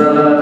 Assalamualaikum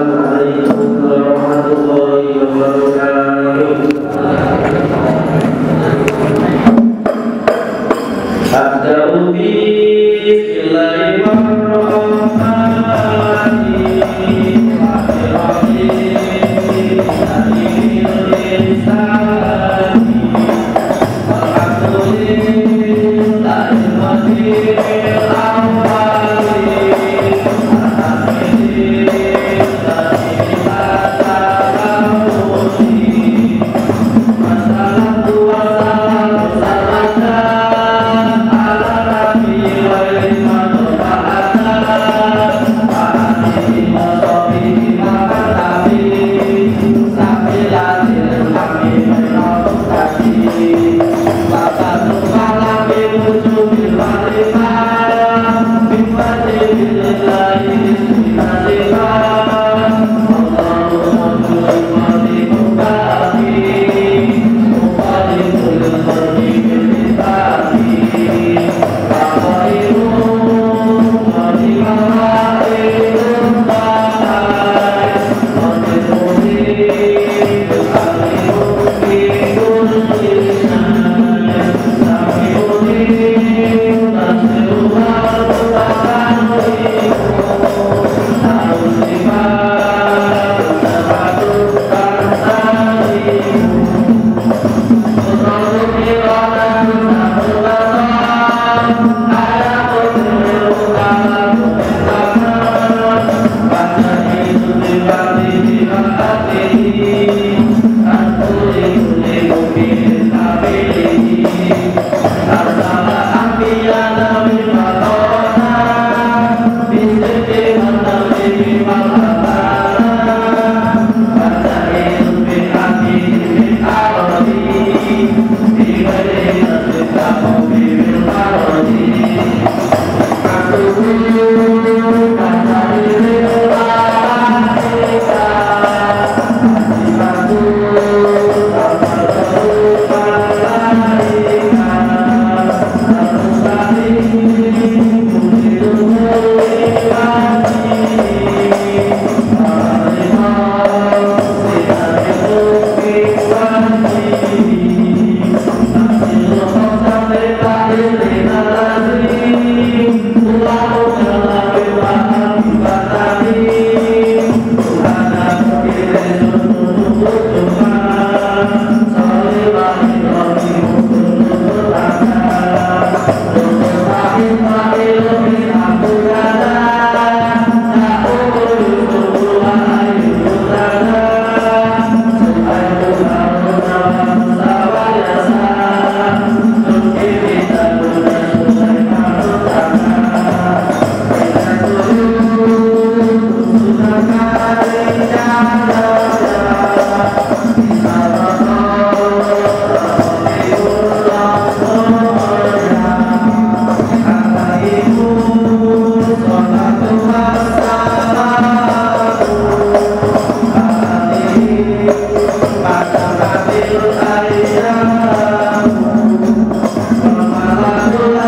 Hallelujah.